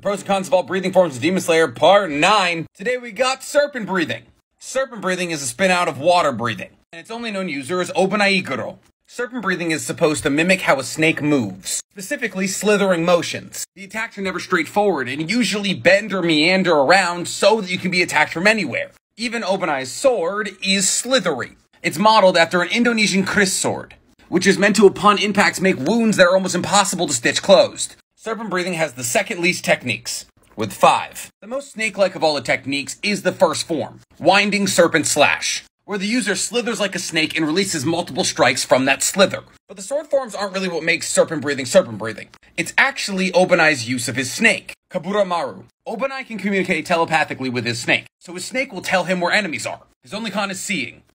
The pros and cons of all breathing forms of Demon Slayer, part 9. Today we got serpent breathing. Serpent breathing is a spin out of water breathing, and its only known user is Obanai Iguro. Serpent breathing is supposed to mimic how a snake moves, specifically slithering motions. The attacks are never straightforward and usually bend or meander around so that you can be attacked from anywhere. Even Obanai's sword is slithery. It's modeled after an Indonesian kris sword, which is meant to upon impacts make wounds that are almost impossible to stitch closed. Serpent breathing has the second least techniques, with five. The most snake-like of all the techniques is the first form, Winding Serpent Slash, where the user slithers like a snake and releases multiple strikes from that slither. But the sword forms aren't really what makes serpent breathing serpent breathing. It's actually Obanai's use of his snake, Kabura Maru. Obanai can communicate telepathically with his snake, so his snake will tell him where enemies are. His only con is seeing.